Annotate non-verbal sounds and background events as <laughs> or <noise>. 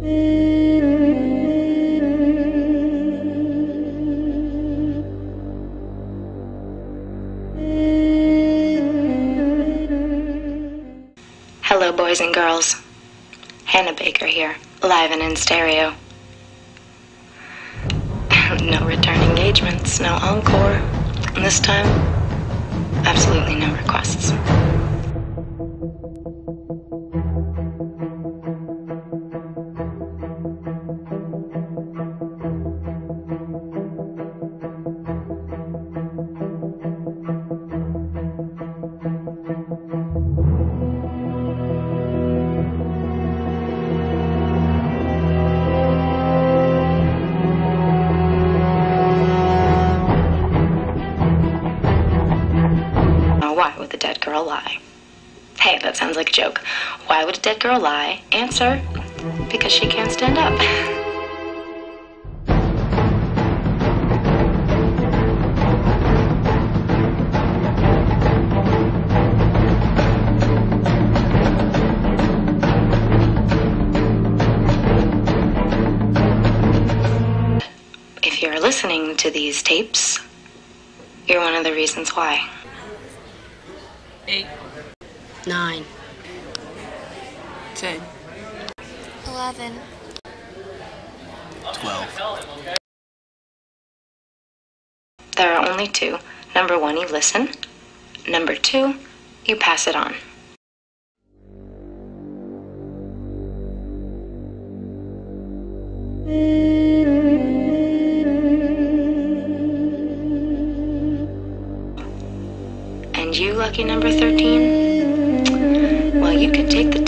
Hello, boys and girls. Hannah Baker here, live and in stereo. <laughs> no return engagements, no encore. And this time, absolutely no requests. The dead girl lie? Hey, that sounds like a joke. Why would a dead girl lie? Answer because she can't stand up. <laughs> If you're listening to these tapes, you're one of the reasons why. Eight. Nine. Ten. 11. 12. There are only two. Number one, you listen. Number two, you pass it on. And you, lucky number 13? Well, you could take the